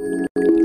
Música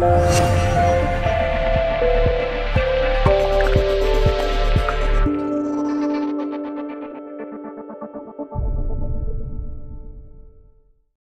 Bye.